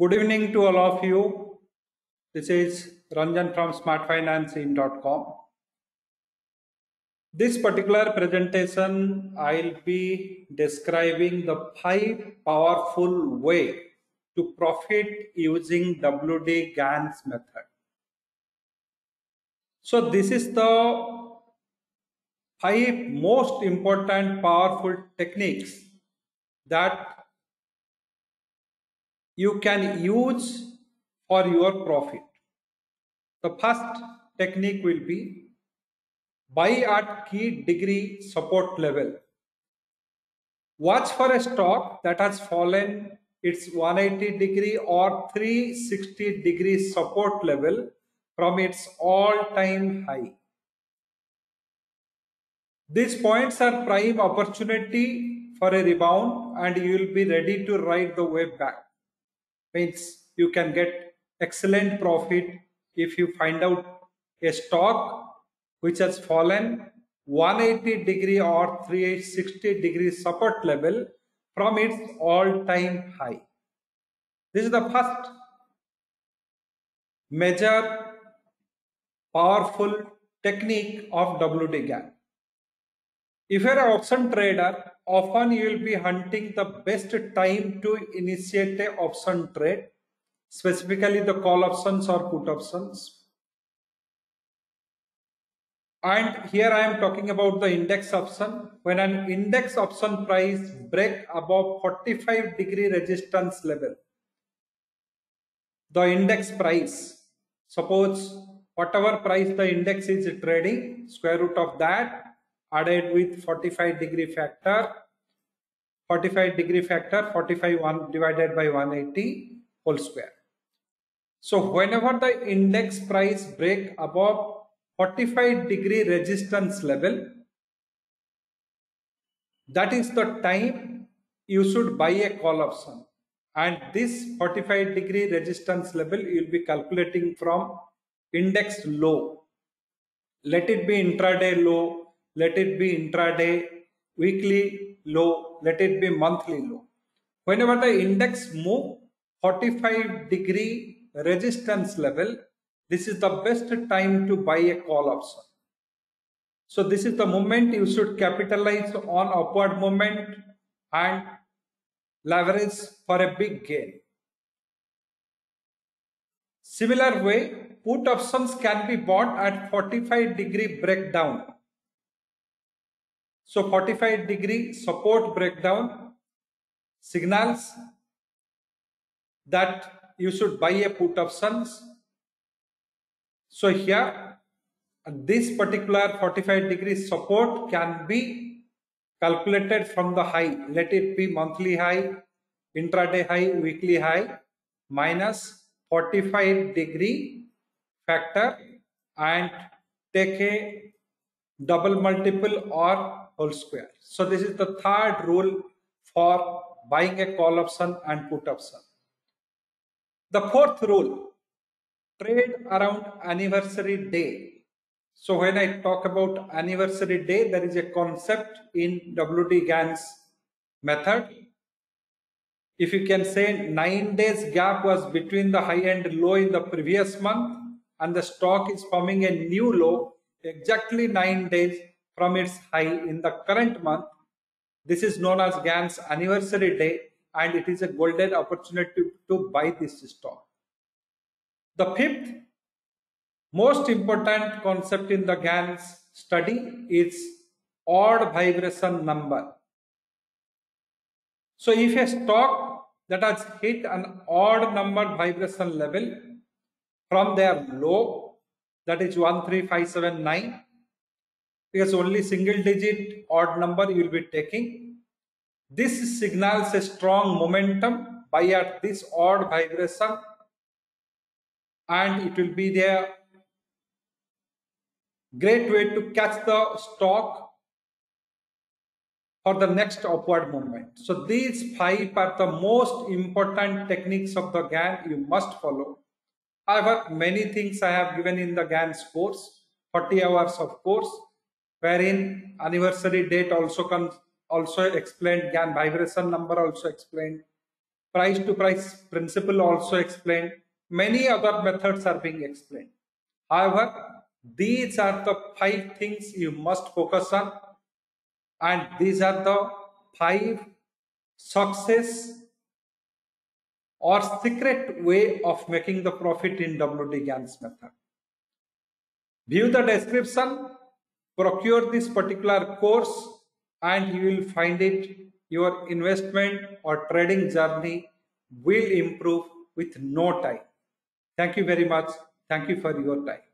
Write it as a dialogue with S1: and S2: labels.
S1: Good evening to all of you. This is Ranjan from smartfinancing.com. This particular presentation, I'll be describing the five powerful way to profit using WD Gann's method. So this is the five most important powerful techniques that you can use for your profit. The first technique will be buy at key degree support level. Watch for a stock that has fallen its 180 degree or 360 degree support level from its all-time high. These points are prime opportunity for a rebound and you will be ready to ride the wave back. Means you can get excellent profit if you find out a stock which has fallen 180 degree or 360 degree support level from its all-time high. This is the first major powerful technique of WD Gann. If you're an option trader, often you will be hunting the best time to initiate a option trade, specifically the call options or put options and here I am talking about the index option. When an index option price break above 45 degree resistance level, the index price, suppose whatever price the index is trading, square root of that added with 45 degree factor, 45 degree factor, 45 1 divided by 180 whole square. So whenever the index price break above 45 degree resistance level that is the time you should buy a call option and this 45 degree resistance level you will be calculating from index low let it be intraday low let it be intraday weekly low let it be monthly low whenever the index move 45 degree resistance level this is the best time to buy a call option. So this is the moment you should capitalize on upward moment and leverage for a big gain. Similar way, put options can be bought at 45 degree breakdown. So 45 degree support breakdown signals that you should buy a put options so here this particular 45 degree support can be calculated from the high. Let it be monthly high, intraday high, weekly high minus 45 degree factor and take a double multiple or whole square. So this is the third rule for buying a call option and put option. The fourth rule trade around anniversary day. So when I talk about anniversary day, there is a concept in WD Gann's method. If you can say nine days gap was between the high and low in the previous month and the stock is forming a new low exactly nine days from its high in the current month. This is known as Gann's anniversary day and it is a golden opportunity to buy this stock. The fifth most important concept in the Gann's study is odd vibration number. So if a stock that has hit an odd number vibration level from their low that is 13579 because only single digit odd number you will be taking this signals a strong momentum by at this odd vibration and it will be the great way to catch the stock for the next upward movement. So these five are the most important techniques of the Gann you must follow. However, many things I have given in the Gann's course, 40 hours of course, wherein anniversary date also comes also explained, Gann vibration number also explained, price to price principle also explained. Many other methods are being explained. However, these are the five things you must focus on and these are the five success or secret way of making the profit in WD Gann's method. View the description, procure this particular course and you will find it your investment or trading journey will improve with no time. Thank you very much. Thank you for your time.